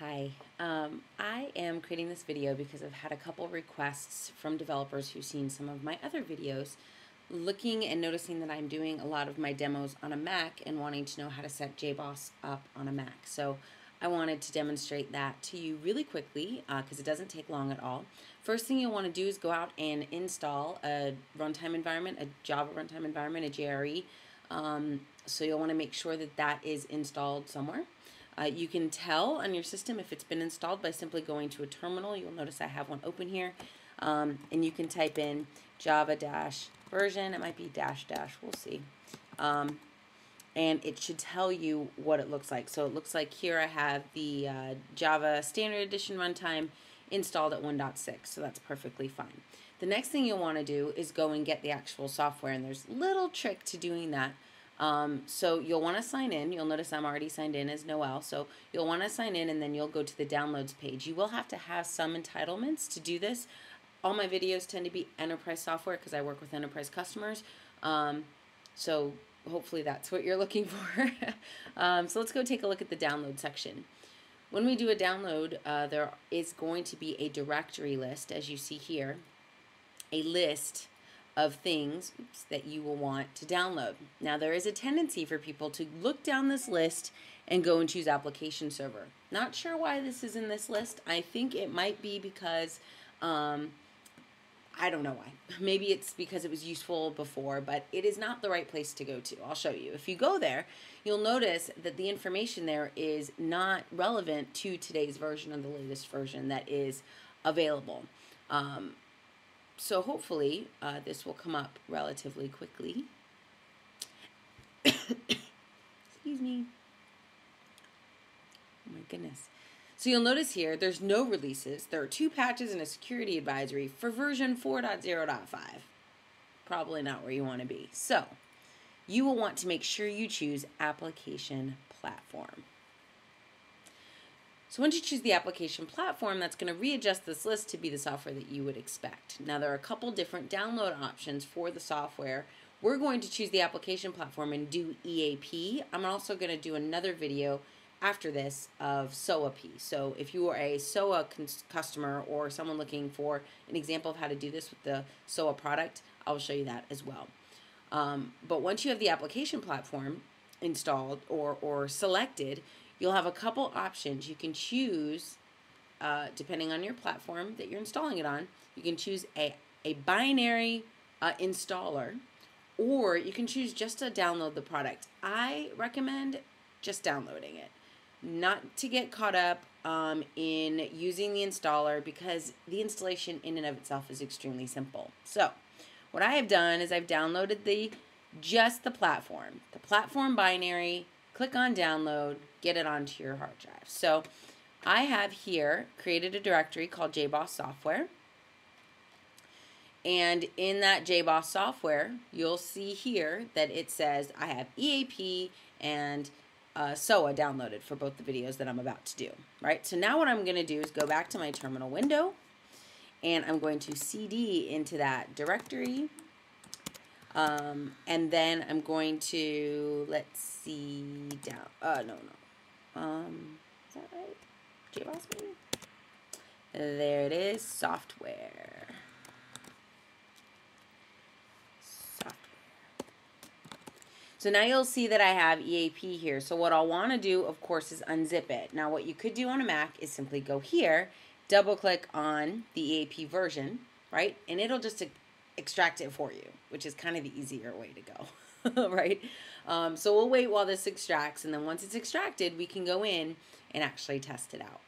Hi, um, I am creating this video because I've had a couple requests from developers who've seen some of my other videos looking and noticing that I'm doing a lot of my demos on a Mac and wanting to know how to set JBoss up on a Mac. So I wanted to demonstrate that to you really quickly because uh, it doesn't take long at all. First thing you'll want to do is go out and install a runtime environment, a Java runtime environment, a JRE. Um, so you'll want to make sure that that is installed somewhere. Uh, you can tell on your system if it's been installed by simply going to a terminal. You'll notice I have one open here. Um, and you can type in java dash version. It might be dash dash. We'll see. Um, and it should tell you what it looks like. So it looks like here I have the uh, Java Standard Edition runtime installed at 1.6. So that's perfectly fine. The next thing you'll want to do is go and get the actual software. And there's little trick to doing that. Um, so you'll want to sign in. You'll notice I'm already signed in as Noel. So you'll want to sign in and then you'll go to the downloads page. You will have to have some entitlements to do this. All my videos tend to be enterprise software because I work with enterprise customers. Um, so hopefully that's what you're looking for. um, so let's go take a look at the download section. When we do a download, uh, there is going to be a directory list, as you see here, a list of things oops, that you will want to download. Now, there is a tendency for people to look down this list and go and choose application server. Not sure why this is in this list. I think it might be because, um, I don't know why. Maybe it's because it was useful before, but it is not the right place to go to. I'll show you. If you go there, you'll notice that the information there is not relevant to today's version or the latest version that is available. Um, so hopefully uh, this will come up relatively quickly. Excuse me. Oh my goodness. So you'll notice here, there's no releases. There are two patches and a security advisory for version 4.0.5. Probably not where you want to be. So you will want to make sure you choose application platform. So once you choose the application platform, that's going to readjust this list to be the software that you would expect. Now there are a couple different download options for the software. We're going to choose the application platform and do EAP. I'm also going to do another video after this of SOAP. So if you are a SOA customer or someone looking for an example of how to do this with the SOA product, I'll show you that as well. Um, but once you have the application platform installed or, or selected, you'll have a couple options. You can choose, uh, depending on your platform that you're installing it on, you can choose a, a binary uh, installer or you can choose just to download the product. I recommend just downloading it, not to get caught up um, in using the installer because the installation in and of itself is extremely simple. So what I have done is I've downloaded the just the platform, the platform binary, click on download, get it onto your hard drive. So I have here created a directory called JBoss software. And in that JBoss software, you'll see here that it says I have EAP and uh, SOA downloaded for both the videos that I'm about to do, right? So now what I'm going to do is go back to my terminal window and I'm going to CD into that directory. Um, and then I'm going to, let's see, down, uh, no, no, um, is that right? JBoss maybe? There it is, software. Software. So now you'll see that I have EAP here. So what I'll want to do, of course, is unzip it. Now what you could do on a Mac is simply go here, double click on the EAP version, right? And it'll just extract it for you, which is kind of the easier way to go. right? Um, so we'll wait while this extracts, and then once it's extracted, we can go in and actually test it out.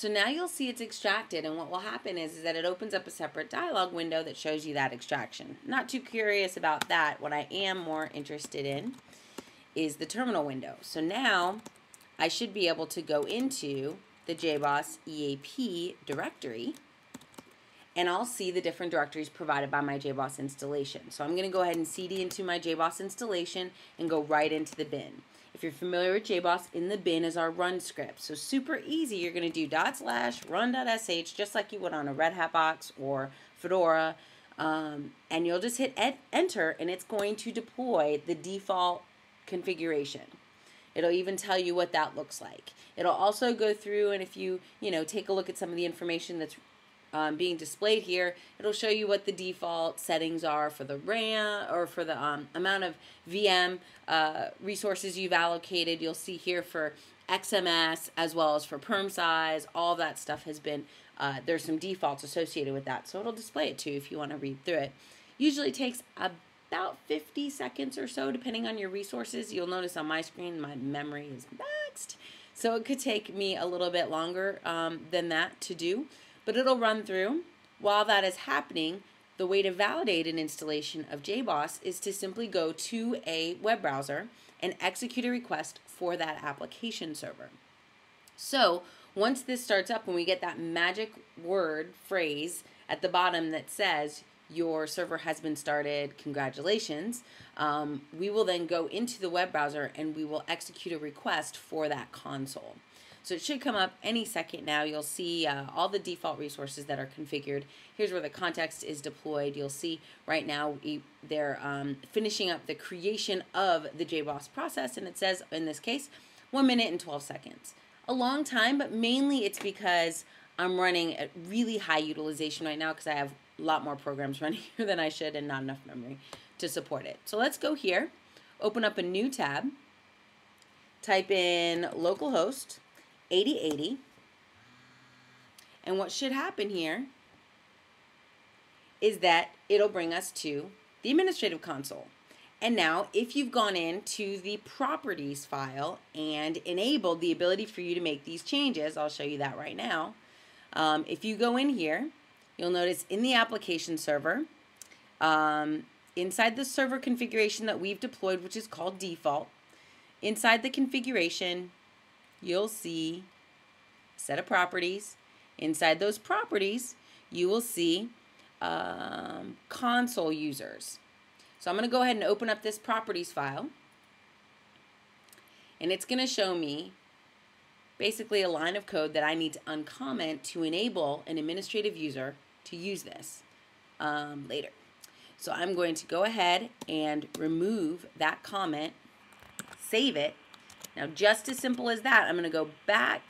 So now you'll see it's extracted and what will happen is, is that it opens up a separate dialog window that shows you that extraction. Not too curious about that. What I am more interested in is the terminal window. So now I should be able to go into the JBoss EAP directory and I'll see the different directories provided by my JBoss installation. So I'm going to go ahead and CD into my JBoss installation and go right into the bin. If you're familiar with JBoss, in the bin is our run script. So super easy. You're going to do dot slash run.sh just like you would on a Red Hat box or Fedora. Um, and you'll just hit enter and it's going to deploy the default configuration. It'll even tell you what that looks like. It'll also go through and if you, you know, take a look at some of the information that's um, being displayed here, it'll show you what the default settings are for the RAM or for the um, amount of VM uh, resources you've allocated. You'll see here for XMS as well as for perm size, all that stuff has been, uh, there's some defaults associated with that. So it'll display it too if you want to read through it. Usually takes about 50 seconds or so depending on your resources. You'll notice on my screen my memory is maxed. So it could take me a little bit longer um, than that to do but it'll run through. While that is happening, the way to validate an installation of JBoss is to simply go to a web browser and execute a request for that application server. So once this starts up and we get that magic word phrase at the bottom that says your server has been started, congratulations, um, we will then go into the web browser and we will execute a request for that console. So it should come up any second now. You'll see uh, all the default resources that are configured. Here's where the context is deployed. You'll see right now they're um, finishing up the creation of the JBoss process, and it says, in this case, 1 minute and 12 seconds. A long time, but mainly it's because I'm running at really high utilization right now because I have a lot more programs running here than I should and not enough memory to support it. So let's go here, open up a new tab, type in localhost 8080. And what should happen here is that it'll bring us to the administrative console. And now, if you've gone into the properties file and enabled the ability for you to make these changes, I'll show you that right now. Um, if you go in here, you'll notice in the application server, um, inside the server configuration that we've deployed, which is called default, inside the configuration, you'll see set of properties. Inside those properties, you will see um, console users. So I'm going to go ahead and open up this properties file. And it's going to show me basically a line of code that I need to uncomment to enable an administrative user to use this um, later. So I'm going to go ahead and remove that comment, save it, now, just as simple as that, I'm going to go back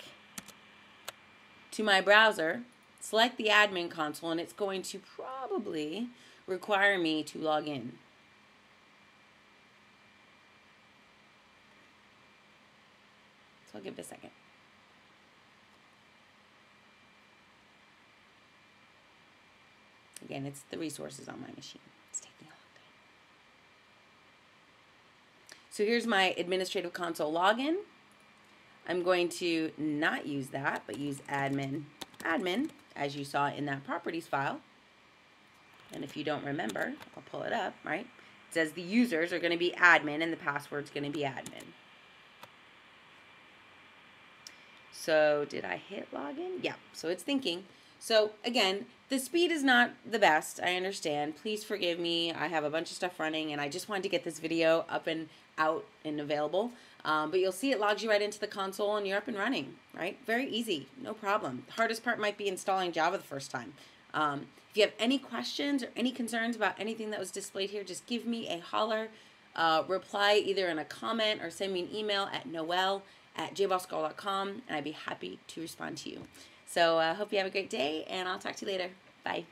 to my browser, select the admin console, and it's going to probably require me to log in. So I'll give it a second. Again, it's the resources on my machine. So here's my administrative console login. I'm going to not use that, but use admin, admin, as you saw in that properties file. And if you don't remember, I'll pull it up, right? It says the users are going to be admin and the password's going to be admin. So did I hit login? Yeah, so it's thinking. So again, the speed is not the best. I understand. Please forgive me. I have a bunch of stuff running and I just wanted to get this video up and out and available. Um, but you'll see it logs you right into the console and you're up and running, right? Very easy, no problem. The hardest part might be installing Java the first time. Um, if you have any questions or any concerns about anything that was displayed here, just give me a holler. Uh, reply either in a comment or send me an email at noel at jbossgirl.com and I'd be happy to respond to you. So I uh, hope you have a great day and I'll talk to you later. Bye.